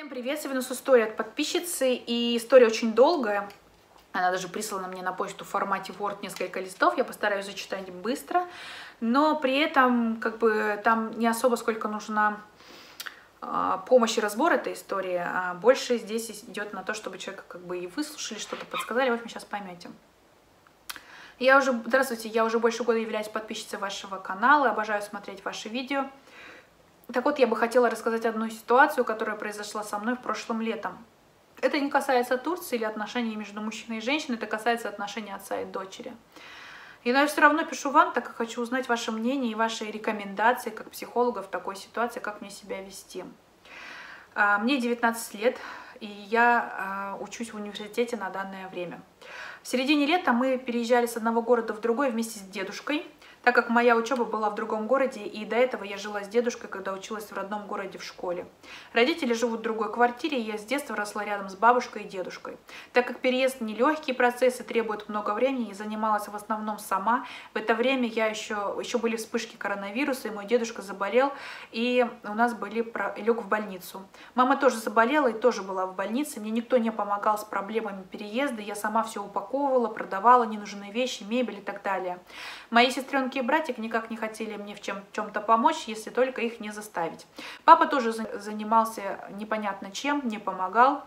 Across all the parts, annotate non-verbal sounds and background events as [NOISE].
Всем привет! Сегодня нас история от подписчицы, и история очень долгая. Она даже прислана мне на почту в формате Word несколько листов, я постараюсь зачитать быстро, но при этом как бы там не особо сколько нужна помощь и разбор этой истории, а больше здесь идет на то, чтобы человека как бы и выслушали, что-то подсказали, вот вы сейчас поймете. Я уже, здравствуйте, я уже больше года являюсь подписчицей вашего канала, обожаю смотреть ваши видео. Так вот, я бы хотела рассказать одну ситуацию, которая произошла со мной в прошлом летом. Это не касается Турции или отношений между мужчиной и женщиной, это касается отношений отца и дочери. И, но я все равно пишу вам, так как хочу узнать ваше мнение и ваши рекомендации как психолога в такой ситуации, как мне себя вести. А, мне 19 лет, и я а, учусь в университете на данное время. В середине лета мы переезжали с одного города в другой вместе с дедушкой – так как моя учеба была в другом городе, и до этого я жила с дедушкой, когда училась в родном городе в школе. Родители живут в другой квартире, и я с детства росла рядом с бабушкой и дедушкой. Так как переезд нелегкий процесс и требует много времени, и занималась в основном сама, в это время я еще, еще были вспышки коронавируса, и мой дедушка заболел, и у нас были, лег в больницу. Мама тоже заболела и тоже была в больнице, мне никто не помогал с проблемами переезда, я сама все упаковывала, продавала ненужные вещи, мебель и так далее. Мои сестренки и братик никак не хотели мне в чем- чем-то помочь, если только их не заставить. Папа тоже занимался непонятно чем, не помогал.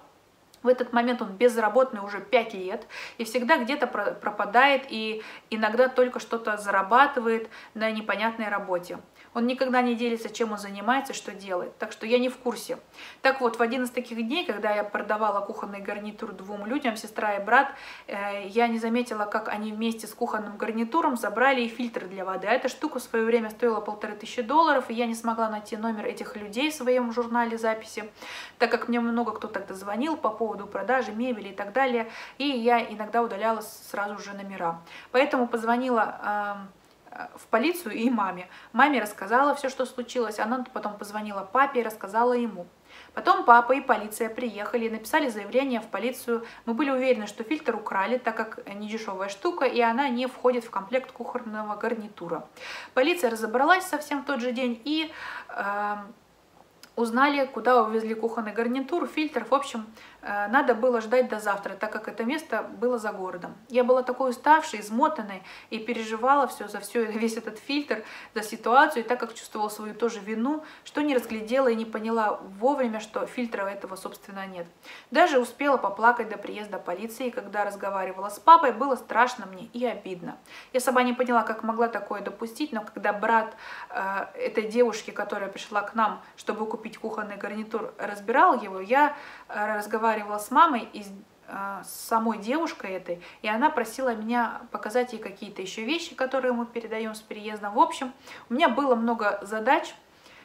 В этот момент он безработный уже 5 лет и всегда где-то пропадает и иногда только что-то зарабатывает на непонятной работе. Он никогда не делится, чем он занимается, что делает. Так что я не в курсе. Так вот, в один из таких дней, когда я продавала кухонный гарнитур двум людям, сестра и брат, э, я не заметила, как они вместе с кухонным гарнитуром забрали и фильтр для воды. А эта штука в свое время стоила полторы тысячи долларов, и я не смогла найти номер этих людей в своем журнале записи, так как мне много кто тогда звонил по поводу продажи мебели и так далее, и я иногда удаляла сразу же номера. Поэтому позвонила в полицию и маме. Маме рассказала все, что случилось, она потом позвонила папе и рассказала ему. Потом папа и полиция приехали и написали заявление в полицию. Мы были уверены, что фильтр украли, так как не дешевая штука, и она не входит в комплект кухонного гарнитура. Полиция разобралась совсем в тот же день и э, узнали, куда увезли кухонный гарнитур, фильтр. В общем, Э, надо было ждать до завтра, так как это место было за городом. Я была такой уставшей, измотанной и переживала все за все, [LAUGHS] весь этот фильтр, за ситуацию, и так как чувствовала свою тоже вину, что не разглядела и не поняла вовремя, что фильтра этого, собственно, нет. Даже успела поплакать до приезда полиции, когда разговаривала с папой, было страшно мне и обидно. Я сама не поняла, как могла такое допустить, но когда брат э, этой девушки, которая пришла к нам, чтобы купить кухонный гарнитур, разбирал его, я э, разговаривала разговаривала с мамой и э, с самой девушкой этой, и она просила меня показать ей какие-то еще вещи, которые мы передаем с переездом. В общем, у меня было много задач,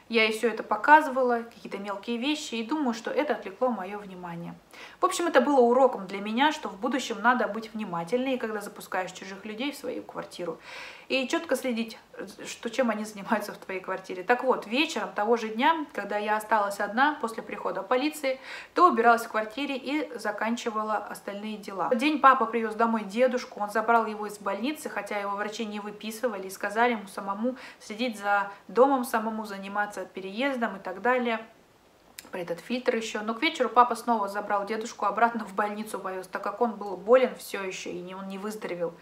я ей все это показывала, какие-то мелкие вещи, и думаю, что это отвлекло мое внимание. В общем, это было уроком для меня, что в будущем надо быть внимательнее, когда запускаешь чужих людей в свою квартиру. И четко следить, что, чем они занимаются в твоей квартире. Так вот, вечером того же дня, когда я осталась одна после прихода полиции, то убиралась в квартире и заканчивала остальные дела. В день папа привез домой дедушку, он забрал его из больницы, хотя его врачи не выписывали и сказали ему самому следить за домом, самому заниматься переездом и так далее про этот фильтр еще. Но к вечеру папа снова забрал дедушку обратно в больницу повез, так как он был болен все еще и он не выздоровел.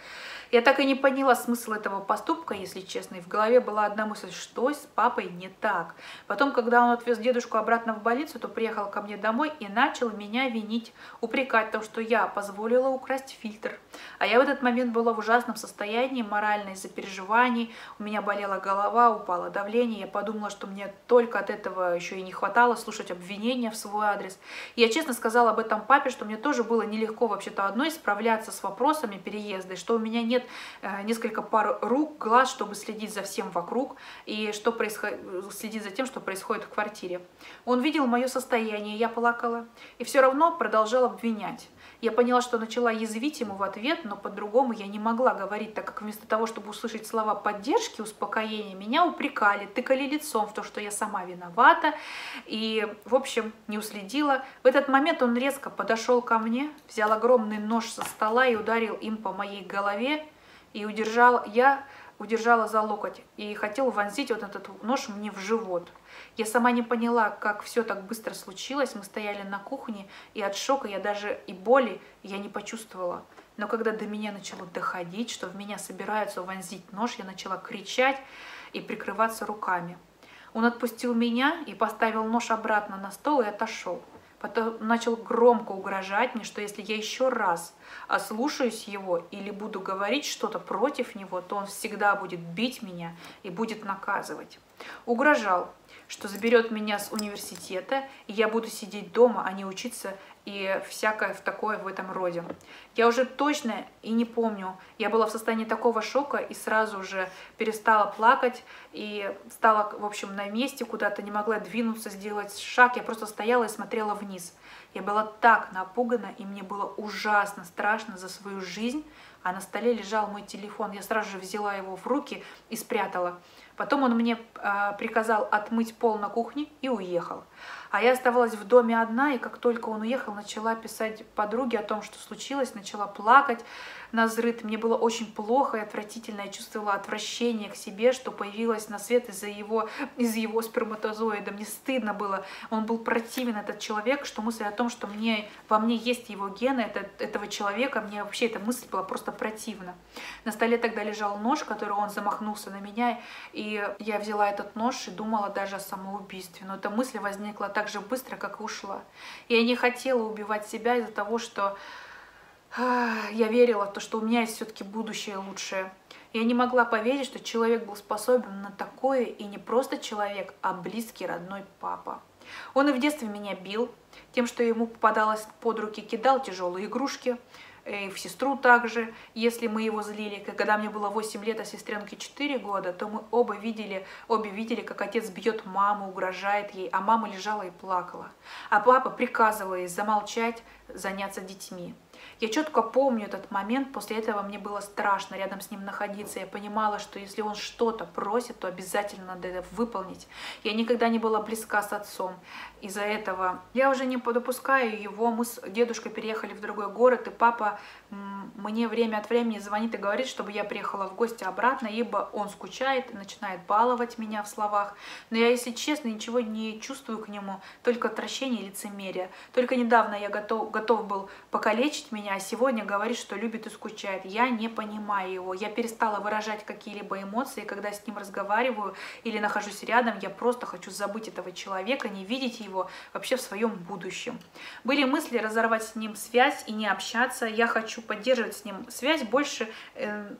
Я так и не поняла смысл этого поступка, если честно. И в голове была одна мысль, что с папой не так. Потом, когда он отвез дедушку обратно в больницу, то приехал ко мне домой и начал меня винить, упрекать в том, что я позволила украсть фильтр. А я в этот момент была в ужасном состоянии морально из-за переживаний. У меня болела голова, упало давление. Я подумала, что мне только от этого еще и не хватало слушать обвинения в свой адрес. Я честно сказала об этом папе, что мне тоже было нелегко вообще-то одной справляться с вопросами переезда, и что у меня нет э, несколько пар рук, глаз, чтобы следить за всем вокруг и что происходит, следить за тем, что происходит в квартире. Он видел мое состояние, я плакала, и все равно продолжал обвинять. Я поняла, что начала язвить ему в ответ, но по-другому я не могла говорить, так как вместо того, чтобы услышать слова поддержки, успокоения, меня упрекали, тыкали лицом в то, что я сама виновата, и, в общем, не уследила. В этот момент он резко подошел ко мне, взял огромный нож со стола и ударил им по моей голове, и удержал. Я удержала за локоть и хотел вонзить вот этот нож мне в живот. Я сама не поняла, как все так быстро случилось. Мы стояли на кухне, и от шока я даже и боли я не почувствовала. Но когда до меня начало доходить, что в меня собираются вонзить нож, я начала кричать и прикрываться руками. Он отпустил меня и поставил нож обратно на стол и отошел. Потом начал громко угрожать мне, что если я еще раз ослушаюсь его или буду говорить что-то против него, то он всегда будет бить меня и будет наказывать. Угрожал, что заберет меня с университета, и я буду сидеть дома, а не учиться и всякое в такое в этом роде. Я уже точно и не помню. Я была в состоянии такого шока и сразу же перестала плакать и стала, в общем, на месте куда-то, не могла двинуться, сделать шаг. Я просто стояла и смотрела вниз. Я была так напугана, и мне было ужасно страшно за свою жизнь. А на столе лежал мой телефон. Я сразу же взяла его в руки и спрятала. Потом он мне э, приказал отмыть пол на кухне и уехал. А я оставалась в доме одна, и как только он уехал, начала писать подруге о том, что случилось, начала плакать на взрыв. Мне было очень плохо и отвратительно. Я чувствовала отвращение к себе, что появилась на свет из-за его, из его сперматозоида. Мне стыдно было. Он был противен, этот человек, что мысль о том, что мне, во мне есть его гены это, этого человека, мне вообще эта мысль была просто противна. На столе тогда лежал нож, который он замахнулся на меня, и я взяла этот нож и думала даже о самоубийстве. Но эта мысль возникла так же быстро, как и ушла. Я не хотела убивать себя из-за того, что я верила в то, что у меня есть все-таки будущее лучшее. Я не могла поверить, что человек был способен на такое, и не просто человек, а близкий родной папа. Он и в детстве меня бил, тем, что ему попадалось под руки, кидал тяжелые игрушки, и в сестру также, если мы его злили. Когда мне было 8 лет, а сестренке 4 года, то мы оба видели, обе видели, как отец бьет маму, угрожает ей, а мама лежала и плакала. А папа приказывал ей замолчать, заняться детьми. Я четко помню этот момент, после этого мне было страшно рядом с ним находиться. Я понимала, что если он что-то просит, то обязательно надо это выполнить. Я никогда не была близка с отцом. Из-за этого я уже не допускаю его. Мы с дедушкой переехали в другой город, и папа мне время от времени звонит и говорит, чтобы я приехала в гости обратно, ибо он скучает и начинает баловать меня в словах. Но я, если честно, ничего не чувствую к нему, только отвращение и лицемерие. Только недавно я готов, готов был покалечить меня, а сегодня говорит, что любит и скучает. Я не понимаю его. Я перестала выражать какие-либо эмоции, когда с ним разговариваю или нахожусь рядом, я просто хочу забыть этого человека, не видеть его вообще в своем будущем. Были мысли разорвать с ним связь и не общаться. Я хочу поддерживать с ним связь больше, э,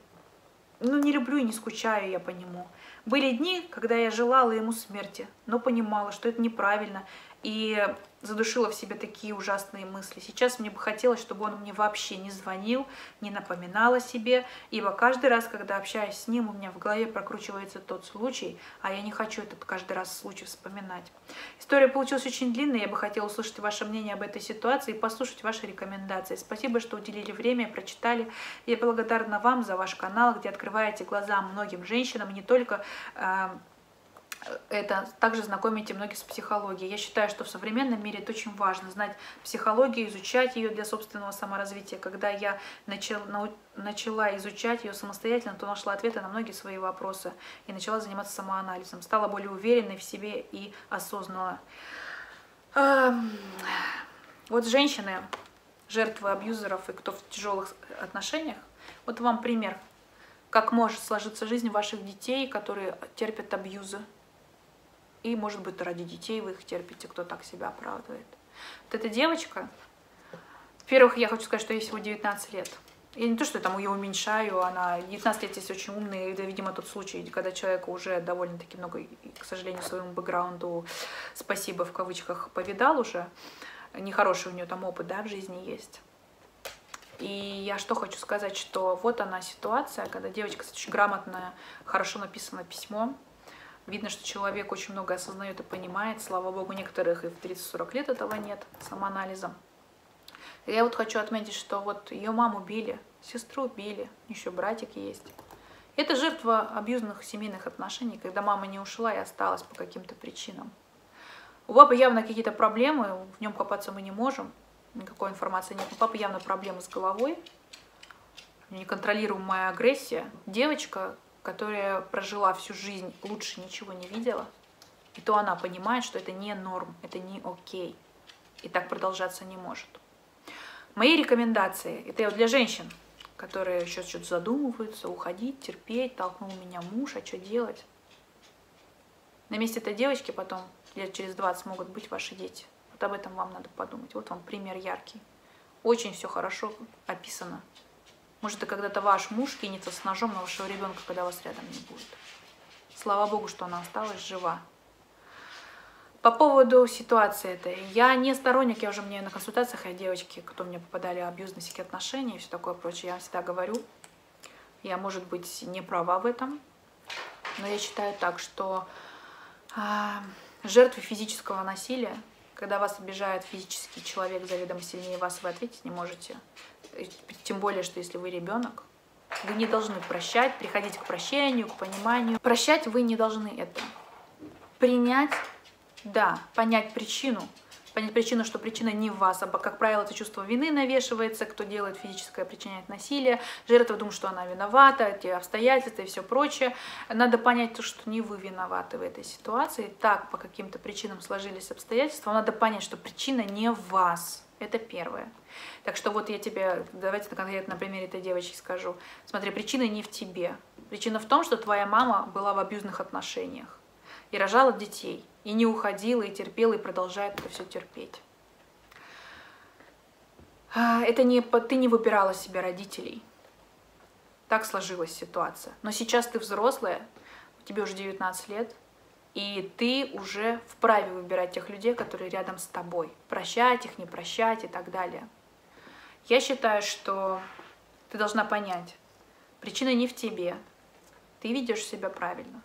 ну не люблю и не скучаю я по нему. Были дни, когда я желала ему смерти, но понимала, что это неправильно, и задушила в себе такие ужасные мысли. Сейчас мне бы хотелось, чтобы он мне вообще не звонил, не напоминал о себе, ибо каждый раз, когда общаюсь с ним, у меня в голове прокручивается тот случай, а я не хочу этот каждый раз случай вспоминать. История получилась очень длинная, я бы хотела услышать ваше мнение об этой ситуации и послушать ваши рекомендации. Спасибо, что уделили время, прочитали. Я благодарна вам за ваш канал, где открываете глаза многим женщинам, не только э, это также знакомите многих с психологией. Я считаю, что в современном мире это очень важно, знать психологию, изучать ее для собственного саморазвития. Когда я начал, начала изучать ее самостоятельно, то нашла ответы на многие свои вопросы и начала заниматься самоанализом. Стала более уверенной в себе и осознанно. Вот женщины, жертвы абьюзеров и кто в тяжелых отношениях, вот вам пример, как может сложиться жизнь ваших детей, которые терпят абьюзы и, может быть, ради детей вы их терпите, кто так себя оправдывает. Вот эта девочка, во-первых, я хочу сказать, что ей всего 19 лет. Я не то, что я там ее уменьшаю, она 19 лет здесь очень умная, это, видимо, тот случай, когда человек уже довольно-таки много, к сожалению, своему бэкграунду, спасибо в кавычках, повидал уже, нехороший у нее там опыт, да, в жизни есть. И я что хочу сказать, что вот она ситуация, когда девочка, кстати, очень грамотная, хорошо написано письмо, Видно, что человек очень много осознает и понимает. Слава богу, некоторых и в 30-40 лет этого нет самоанализом. Я вот хочу отметить, что вот ее маму били, сестру били, еще братик есть. Это жертва абьюзных семейных отношений, когда мама не ушла и осталась по каким-то причинам. У папы явно какие-то проблемы, в нем копаться мы не можем, никакой информации нет. У папы явно проблемы с головой, неконтролируемая агрессия. Девочка, которая прожила всю жизнь, лучше ничего не видела, и то она понимает, что это не норм, это не окей. И так продолжаться не может. Мои рекомендации, это для женщин, которые еще что-то задумываются, уходить, терпеть, толкнул меня муж, а что делать? На месте этой девочки потом, лет через 20, могут быть ваши дети. Вот об этом вам надо подумать. Вот вам пример яркий. Очень все хорошо описано. Может, и когда-то ваш муж кинется с ножом на вашего ребенка, когда вас рядом не будет. Слава Богу, что она осталась жива. По поводу ситуации этой. Я не сторонник, я уже мне на консультациях, я девочки, кто мне попадали абьюзные всякие отношения и все такое прочее, я всегда говорю, я, может быть, не права в этом, но я считаю так, что э, жертвы физического насилия, когда вас обижает физический человек заведомо сильнее вас, вы ответить не можете. Тем более, что если вы ребенок, вы не должны прощать, приходить к прощению, к пониманию. Прощать вы не должны это. Принять да, понять причину. Понять причину, что причина не в вас, а, как правило, это чувство вины навешивается, кто делает физическое, причиняет насилие. Жертва думает, что она виновата, эти обстоятельства и все прочее. Надо понять то, что не вы виноваты в этой ситуации. Так, по каким-то причинам сложились обстоятельства. Надо понять, что причина не в вас. Это первое. Так что вот я тебе, давайте конкретно на примере этой девочки скажу. Смотри, причина не в тебе. Причина в том, что твоя мама была в абьюзных отношениях и рожала детей, и не уходила, и терпела, и продолжает это все терпеть. А, это не, ты не выбирала себе родителей. Так сложилась ситуация. Но сейчас ты взрослая, тебе уже 19 лет, и ты уже вправе выбирать тех людей, которые рядом с тобой. Прощать их, не прощать и так далее. Я считаю, что ты должна понять, причина не в тебе. Ты ведешь себя правильно.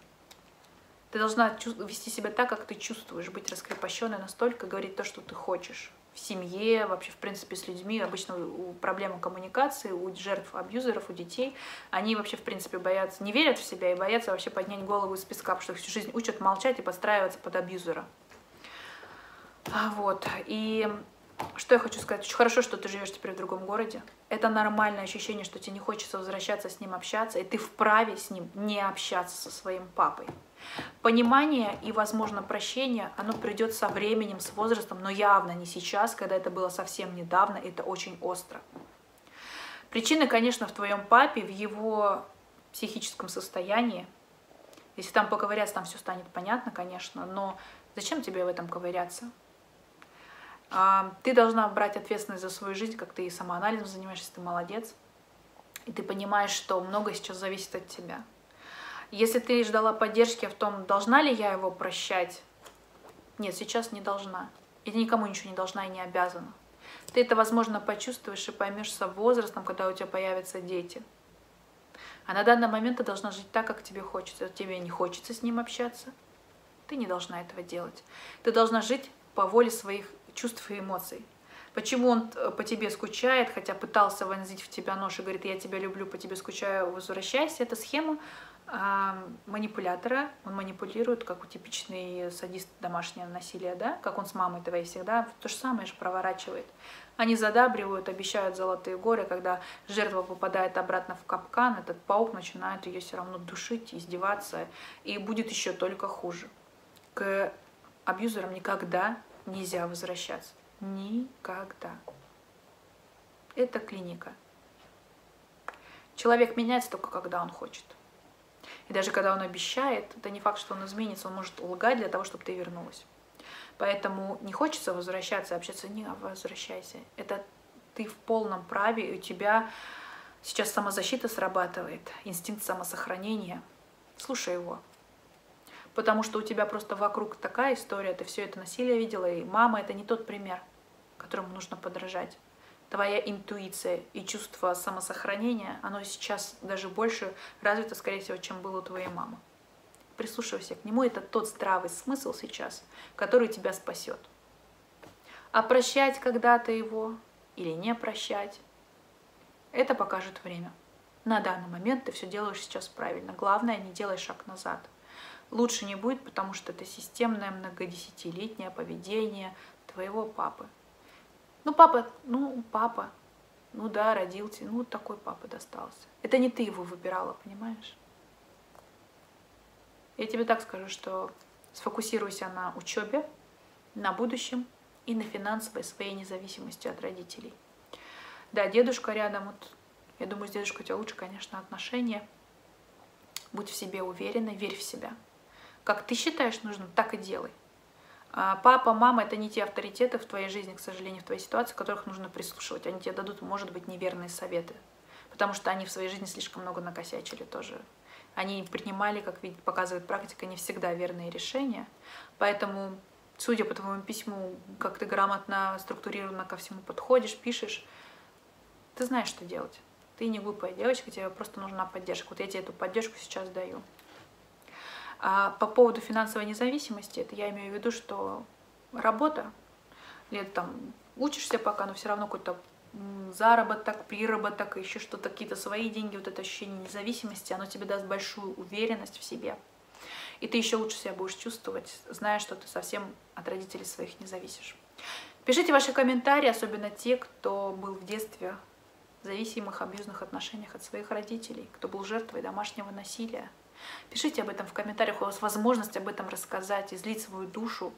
Ты должна вести себя так, как ты чувствуешь, быть раскрепощенной настолько, говорить то, что ты хочешь. В семье, вообще, в принципе, с людьми. Обычно у проблемы коммуникации, у жертв абьюзеров, у детей, они вообще, в принципе, боятся, не верят в себя и боятся вообще поднять голову из песка, потому что всю жизнь учат молчать и подстраиваться под абьюзера. А, вот. И что я хочу сказать? Очень хорошо, что ты живешь теперь в другом городе. Это нормальное ощущение, что тебе не хочется возвращаться с ним общаться, и ты вправе с ним не общаться со своим папой. Понимание и, возможно, прощение, оно придет со временем, с возрастом, но явно не сейчас, когда это было совсем недавно, это очень остро. Причина, конечно, в твоем папе, в его психическом состоянии. Если там поковыряться, там все станет понятно, конечно, но зачем тебе в этом ковыряться? А, ты должна брать ответственность за свою жизнь, как ты и самоанализом занимаешься, ты молодец. И ты понимаешь, что много сейчас зависит от тебя. Если ты ждала поддержки в том, должна ли я его прощать, нет, сейчас не должна. И ты никому ничего не должна и не обязана. Ты это, возможно, почувствуешь и поймешь со возрастом, когда у тебя появятся дети. А на данный момент ты должна жить так, как тебе хочется. Тебе не хочется с ним общаться. Ты не должна этого делать. Ты должна жить по воле своих чувств и эмоций. Почему он э, по тебе скучает, хотя пытался вонзить в тебя нож и говорит, я тебя люблю, по тебе скучаю, возвращайся. Это схема манипулятора, он манипулирует, как у типичный садист домашнего насилия, да, как он с мамой твоей всегда, то же самое же проворачивает. Они задабривают, обещают золотые горы, когда жертва попадает обратно в капкан, этот паук начинает ее все равно душить, издеваться, и будет еще только хуже. К абьюзерам никогда нельзя возвращаться. Никогда. Это клиника. Человек меняется только когда он хочет. И даже когда он обещает, это не факт, что он изменится, он может лгать для того, чтобы ты вернулась. Поэтому не хочется возвращаться, общаться, не возвращайся. Это ты в полном праве, и у тебя сейчас самозащита срабатывает, инстинкт самосохранения. Слушай его. Потому что у тебя просто вокруг такая история, ты все это насилие видела, и мама это не тот пример, которому нужно подражать твоя интуиция и чувство самосохранения, оно сейчас даже больше развито, скорее всего, чем было у твоей мамы. Прислушивайся к нему, это тот здравый смысл сейчас, который тебя спасет. А прощать когда-то его или не прощать, это покажет время. На данный момент ты все делаешь сейчас правильно. Главное, не делай шаг назад. Лучше не будет, потому что это системное многодесятилетнее поведение твоего папы. Ну, папа, ну, папа, ну да, родился, ну, такой папа достался. Это не ты его выбирала, понимаешь? Я тебе так скажу, что сфокусируйся на учебе, на будущем и на финансовой своей независимости от родителей. Да, дедушка рядом, вот, я думаю, с дедушкой у тебя лучше, конечно, отношения. Будь в себе уверенной, верь в себя. Как ты считаешь нужным, так и делай. А папа, мама — это не те авторитеты в твоей жизни, к сожалению, в твоей ситуации, которых нужно прислушивать. Они тебе дадут, может быть, неверные советы, потому что они в своей жизни слишком много накосячили тоже. Они принимали, как показывает практика, не всегда верные решения. Поэтому, судя по твоему письму, как ты грамотно, структурированно ко всему подходишь, пишешь, ты знаешь, что делать. Ты не глупая девочка, тебе просто нужна поддержка. Вот я тебе эту поддержку сейчас даю. А по поводу финансовой независимости, это я имею в виду, что работа, лет там учишься пока, но все равно какой-то заработок, приработок, еще что-то, какие-то свои деньги, вот это ощущение независимости, оно тебе даст большую уверенность в себе. И ты еще лучше себя будешь чувствовать, зная, что ты совсем от родителей своих не зависишь. Пишите ваши комментарии, особенно те, кто был в детстве в зависимых, абьюзных отношениях от своих родителей, кто был жертвой домашнего насилия. Пишите об этом в комментариях, у вас возможность об этом рассказать, излить свою душу.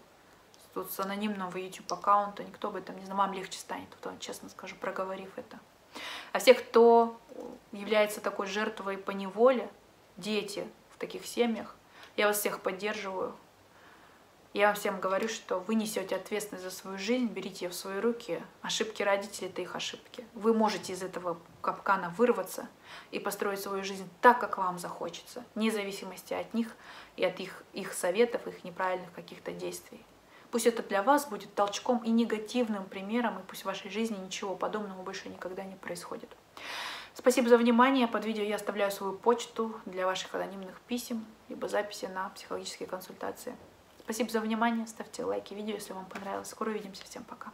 Тут с анонимного YouTube аккаунта никто об этом не знает, вам легче станет, кто, честно скажу, проговорив это. А все, кто является такой жертвой по неволе, дети в таких семьях, я вас всех поддерживаю, я вам всем говорю, что вы несете ответственность за свою жизнь, берите ее в свои руки. Ошибки родителей – это их ошибки. Вы можете из этого капкана вырваться и построить свою жизнь так, как вам захочется, вне зависимости от них и от их, их советов, их неправильных каких-то действий. Пусть это для вас будет толчком и негативным примером, и пусть в вашей жизни ничего подобного больше никогда не происходит. Спасибо за внимание. Под видео я оставляю свою почту для ваших анонимных писем, либо записи на психологические консультации. Спасибо за внимание, ставьте лайки видео, если вам понравилось. Скоро увидимся, всем пока.